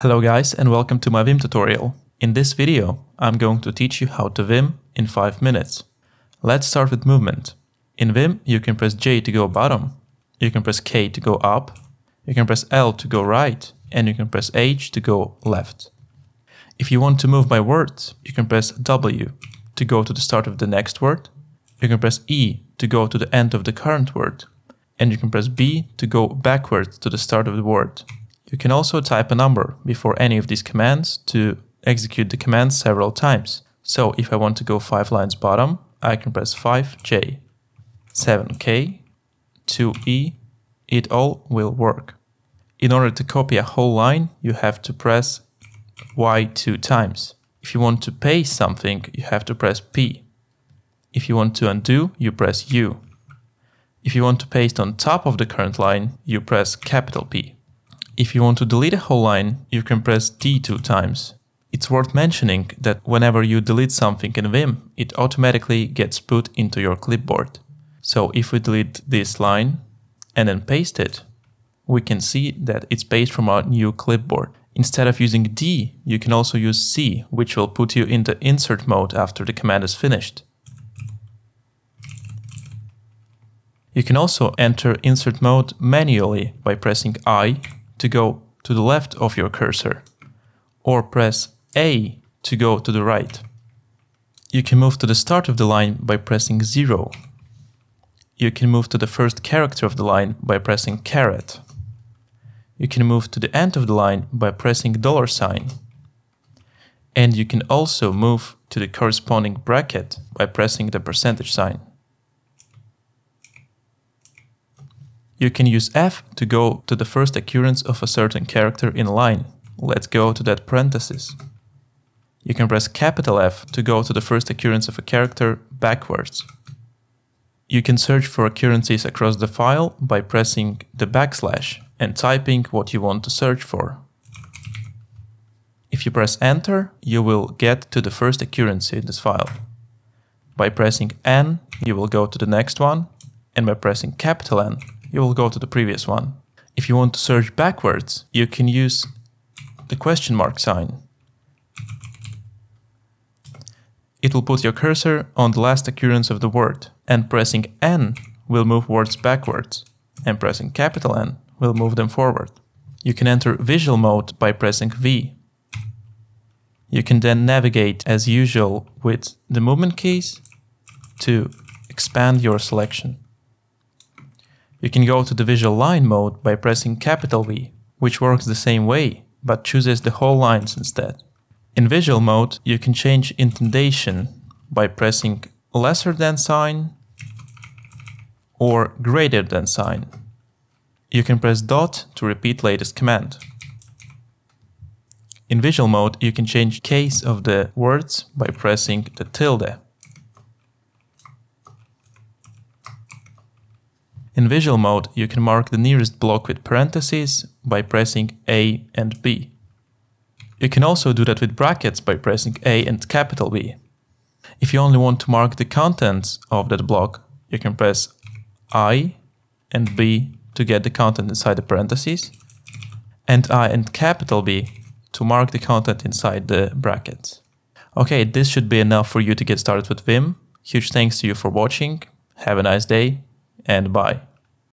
Hello guys and welcome to my Vim tutorial. In this video, I'm going to teach you how to Vim in 5 minutes. Let's start with movement. In Vim, you can press J to go bottom, you can press K to go up, you can press L to go right, and you can press H to go left. If you want to move by words, you can press W to go to the start of the next word, you can press E to go to the end of the current word, and you can press B to go backwards to the start of the word. You can also type a number before any of these commands to execute the command several times. So if I want to go 5 lines bottom, I can press 5J, 7K, 2E, it all will work. In order to copy a whole line, you have to press Y two times. If you want to paste something, you have to press P. If you want to undo, you press U. If you want to paste on top of the current line, you press capital P. If you want to delete a whole line, you can press D two times. It's worth mentioning that whenever you delete something in Vim, it automatically gets put into your clipboard. So if we delete this line and then paste it, we can see that it's pasted from our new clipboard. Instead of using D, you can also use C, which will put you into insert mode after the command is finished. You can also enter insert mode manually by pressing I to go to the left of your cursor, or press A to go to the right. You can move to the start of the line by pressing 0. You can move to the first character of the line by pressing caret. You can move to the end of the line by pressing dollar sign. And you can also move to the corresponding bracket by pressing the percentage sign. You can use F to go to the first occurrence of a certain character in a line. Let's go to that parenthesis. You can press capital F to go to the first occurrence of a character backwards. You can search for occurrences across the file by pressing the backslash and typing what you want to search for. If you press enter, you will get to the first occurrence in this file. By pressing N, you will go to the next one, and by pressing capital N, you will go to the previous one. If you want to search backwards, you can use the question mark sign. It will put your cursor on the last occurrence of the word, and pressing N will move words backwards, and pressing capital N will move them forward. You can enter visual mode by pressing V. You can then navigate as usual with the movement keys to expand your selection. You can go to the visual line mode by pressing capital V, which works the same way, but chooses the whole lines instead. In visual mode, you can change indentation by pressing lesser than sign or greater than sign. You can press dot to repeat latest command. In visual mode, you can change case of the words by pressing the tilde. In visual mode, you can mark the nearest block with parentheses by pressing A and B. You can also do that with brackets by pressing A and capital B. If you only want to mark the contents of that block, you can press I and B to get the content inside the parentheses, and I and capital B to mark the content inside the brackets. Okay, this should be enough for you to get started with Vim. Huge thanks to you for watching. Have a nice day and bye.